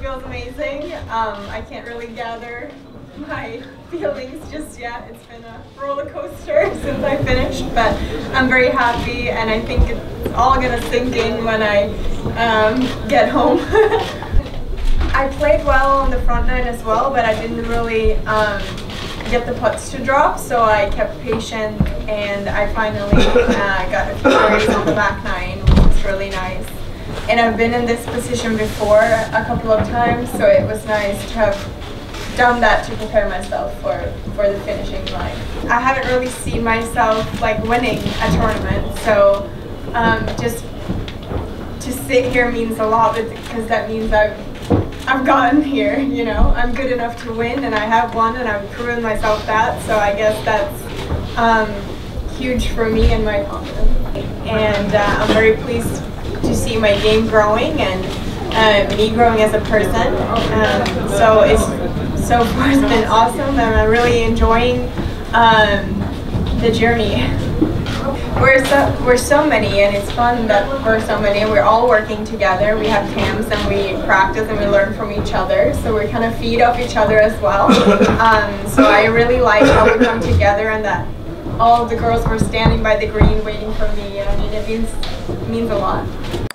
feels amazing. Um, I can't really gather my feelings just yet. It's been a roller coaster since I finished, but I'm very happy, and I think it's all gonna sink in when I um, get home. I played well on the front nine as well, but I didn't really um, get the putts to drop, so I kept patient, and I finally uh, got a few on the back nine, which was really nice and I've been in this position before a couple of times, so it was nice to have done that to prepare myself for, for the finishing line. I haven't really seen myself like winning a tournament, so um, just to sit here means a lot because that means I've I've gotten here, you know. I'm good enough to win and I have won and I've proven myself that, so I guess that's um, huge for me and my confidence. And uh, I'm very pleased to see my game growing and uh, me growing as a person. Um, so it's so far it's been awesome, and I'm really enjoying um, the journey. We're so we're so many, and it's fun that we're so many. We're all working together. We have camps, and we practice, and we learn from each other. So we kind of feed off each other as well. Um, so I really like how we come together, and that all the girls were standing by the green waiting for me. I mean, it means means a lot.